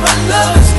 My love.